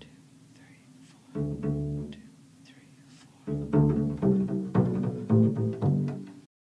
two, three, four, two, three, four.